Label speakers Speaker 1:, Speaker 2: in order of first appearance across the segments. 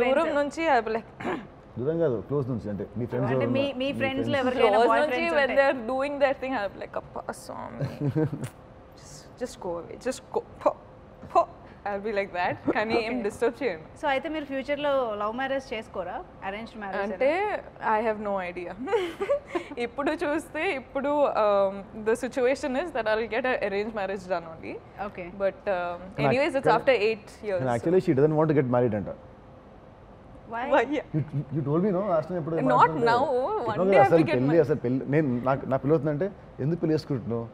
Speaker 1: దూరం నుంచి లైక్
Speaker 2: దూరం కాదు క్లోజ్ నుంచి అంటే మీ ఫ్రెండ్స్
Speaker 3: అంటే మీ మీ ఫ్రెండ్స్లో ఎవరికైనా
Speaker 1: క్లోజ్
Speaker 3: బాయ్
Speaker 1: నుంచి
Speaker 3: friends
Speaker 1: when they're doing their thing I'll be like అప్ప just just go away just go po po I'll be like that కానీ ఏం డిస్టర్బ్ చేయను.
Speaker 3: సో అయితే మీరు ఫ్యూచర్లో లవ్ మ్యారేజ్ చేసుకోరా? అరేంజ్డ్ మ్యారేజ్
Speaker 1: అంటే ఐ హ్యావ్ నో ఐడియా ఇప్పుడు చూస్తే ఇప్పుడు the situation is that I'll get arrange marriage done only
Speaker 3: okay
Speaker 1: but anyways it's after eight years
Speaker 2: actually she doesn't want get married అంట. ఎప్పుడు
Speaker 1: Not now. One day I have
Speaker 2: అసలు
Speaker 1: to get
Speaker 2: పెళ్ళి అసలు పెళ్ళి నేను నాకు నా పెళ్ళి అవుతుందంటే ఎందుకు పెళ్ళి చేసుకుంటున్నావు?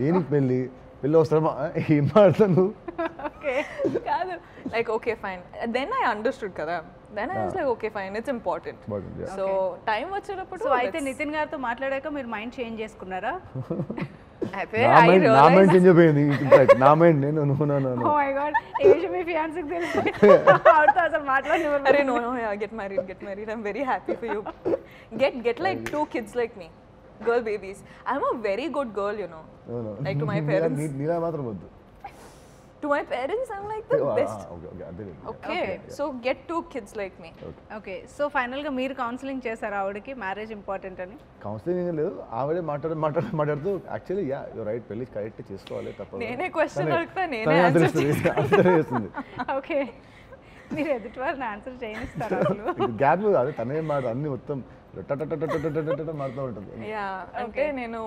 Speaker 2: దేనికి పెళ్ళి పెళ్ళి అవసరమా? ఏం
Speaker 1: కాదు. Like okay fine then I understood కదా. Then I was like okay fine it's important
Speaker 2: Important, yeah.
Speaker 1: So time వచ్చేటప్పుడు
Speaker 3: సో అయితే నితిన్ గారితో మాట్లాడాక మీరు మైండ్ చేంజ్ చేసుకున్నారా?
Speaker 2: నా మైండ్ చేంజ్ అయిపోయింది. నా మైండ్ నేను no no no
Speaker 3: oh my god ఈ విషయం మీ ఫియాన్స్కి తెలిసి. అవుతా అసలు మాట్లాడనివ్వరు.
Speaker 1: అరే no no yeah get married get married I am very happy for you get get like two kids like me girl babies I am a very good girl you like to my parents
Speaker 2: నీలా మాత్రం వద్దు.
Speaker 1: to my parents i'm like the oh, best
Speaker 2: ah, okay, okay i didn't
Speaker 1: okay, okay. Yeah. so get two kids like me
Speaker 3: okay, okay. so final గా మీరు counselling చేశారు ఆవిడకి marriage important అని
Speaker 2: counselling ఏం లేదు ఆవిడే మాట్లాడ మాట్లాడ మాట్లాడుతూ యాక్చువల్లీ యా యు రైట్ పెళ్ళి కరెక్ట్ చేసుకోవాలి తప్ప
Speaker 1: నేనే
Speaker 2: క్వశ్చన్
Speaker 1: అడుగుతా నేనే
Speaker 2: ఆన్సర్ చేస్తుంది
Speaker 3: ఓకే మీరు ఎదుటి వారిని ఆన్సర్ చేయనిస్తారు అసలు
Speaker 2: గ్యాప్ కాదు తనే మాట అన్ని మొత్తం మారుతూ ఉంటుంది
Speaker 1: యా అంటే నేను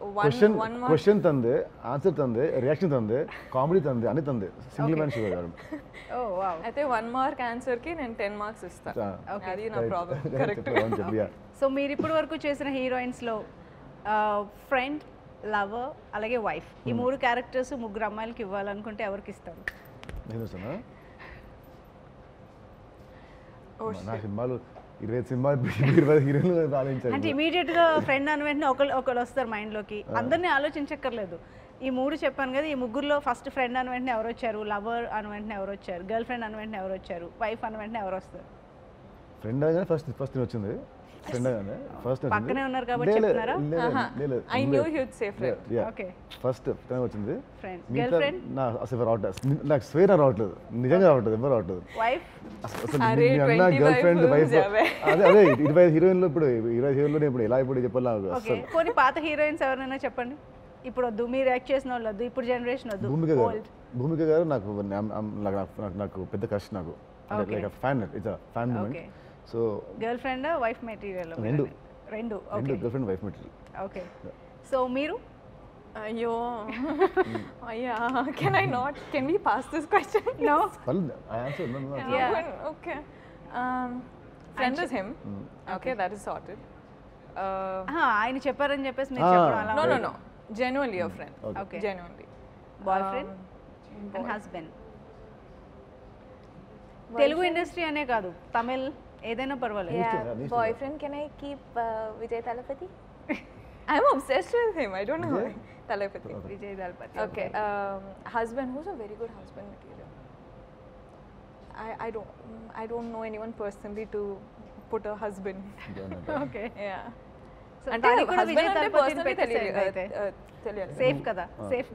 Speaker 2: క్వశ్చన్. క్వశ్చన్ తందే ఆన్సర్ తందే రియాక్షన్ తందే కామెడీ తందే అన్ని తందే సింగిల్ మ్యాన్ షో గారు
Speaker 3: ఓ వావ్
Speaker 1: అయితే వన్ మార్క్ ఆన్సర్కి నేను టెన్ మార్క్స్ ఇస్తాను అది నా ప్రాబ్లం కరెక్ట్
Speaker 3: సో మీరు ఇప్పటి వరకు చేసిన హీరోయిన్స్లో ఫ్రెండ్ లవర్ అలాగే వైఫ్ ఈ మూడు క్యారెక్టర్స్ ముగ్గురు అమ్మాయిలకి ఇవ్వాలనుకుంటే ఎవరికి ఇస్తారు?
Speaker 2: నేను
Speaker 1: Oh,
Speaker 2: నా సినిమాలు ఇరవై ఐదు సినిమాలు ఇరవై హీరోయిన్లు
Speaker 3: అంటే ఇమీడియట్గా ఫ్రెండ్ అని వెంటనే ఒకళ్ళు ఒకళ్ళు వస్తారు మైండ్లోకి అందరినీ ఆలోచించక్కర్లేదు. ఈ మూడు చెప్పాను కదా ఈ ముగ్గురులో ఫస్ట్ ఫ్రెండ్ అని వెంటనే ఎవరు వచ్చారు లవర్ అని వెంటనే ఎవరు వచ్చారు గర్ల్ ఫ్రెండ్ అని వెంటనే ఎవరు వచ్చారు వైఫ్ అని వెంటనే ఎవరు వస్తారు
Speaker 2: ఫ్రెండ్ అనగానే ఫస్ట్ ఫస్ట్ వచ్చింది. ఫ్రెండ్ అనగానే ఫస్ట్
Speaker 3: పక్కనే ఉన్నారు కాబట్టి చెప్తున్నారా?
Speaker 1: I knew you'd say friend.
Speaker 3: Okay
Speaker 2: first friend వచ్చింది.
Speaker 3: ఫ్రెండ్ గర్ల్ ఫ్రెండ్
Speaker 2: నా అసలు రావట్లేదు నాకు స్వేర్ రావట్లేదు. నిజంగా రావట్లేదు ఎవరు రావట్లేదు.
Speaker 3: వైఫ్
Speaker 2: అసలు
Speaker 1: 25
Speaker 2: గర్ల్ ఫ్రెండ్ వైఫ్. అదే అదే ఇరవై హీరోయిన్లు ఇప్పుడు ఇరవై హీరోయిన్లు ఇప్పుడు ఎలా ఇప్పుడు చెప్పాలి
Speaker 3: ఓకే కొన్ని పాత హీరోయిన్స్ ఎవరైనా చెప్పండి. ఇప్పుడు వద్దు మీరు యాక్ట్ చేసిన వాళ్ళు వద్దు ఇప్పుడు జనరేషన్ వద్దు.
Speaker 2: భూమిక గారు. భూమిక గారు నాకు నాకు- పెద్ద క్రష్ నాకు. Like fan it's
Speaker 3: fan
Speaker 2: moment.
Speaker 3: So girlfriend wife material
Speaker 2: రెండు.
Speaker 3: రెండు
Speaker 2: రెండు okay girlfriend wife material
Speaker 3: okay so మీరు?
Speaker 1: అయ్యో. అయ్యా can I not can we pass this
Speaker 3: question
Speaker 2: no I answer
Speaker 3: Yeah.
Speaker 1: Okay friend is him okay that is sorted
Speaker 3: ఆయన చెప్పారని చెప్పేసి మీరు
Speaker 2: Ah.
Speaker 3: చెప్పడం అలా
Speaker 1: no no no genuinely your friend
Speaker 3: Okay. Genuinely boyfriend and husband Telugu industry అనే కాదు తమిళ్. ఏదైనా పర్వాలేదు
Speaker 2: Yeah.
Speaker 1: boyfriend can I keep uh, Vijay Talapati I'm obsessed with him I don't know why Talapati
Speaker 3: Vijay Thalapathy
Speaker 1: okay um, husband who's a very good husband material I, I don't I don't know anyone personally to put a husband
Speaker 3: okay
Speaker 1: yeah
Speaker 3: so
Speaker 1: అంటే
Speaker 3: దానికి కూడా
Speaker 1: husband
Speaker 3: Vijay
Speaker 1: అంటే
Speaker 3: దళపతిని
Speaker 1: personally తెలియాలి
Speaker 3: పెట్టేసేయండి అయితే
Speaker 1: uh, uh, తెలియాలి
Speaker 3: safe కదా safe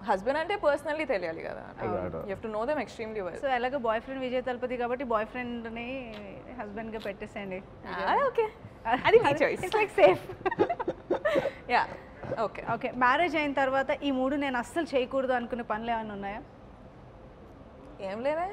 Speaker 1: husband అంటే పర్సనల్లీ తెలియాలి కదా. You have to know them extremely well
Speaker 3: so ఎలాగో బాయ్ ఫ్రెండ్ విజయ్ తలపతి కాబట్టి బాయ్ ఫ్రెండ్ని హస్బెండ్గా పెట్టేసేయండి
Speaker 1: ఓకే అది మీ choice
Speaker 3: it's like safe
Speaker 1: yeah okay
Speaker 3: okay marriage అయిన తర్వాత ఈ మూడు నేను అస్సలు చేయకూడదు అనుకునే పనులు ఏమైనా ఉన్నాయా?
Speaker 1: ఏం లేవే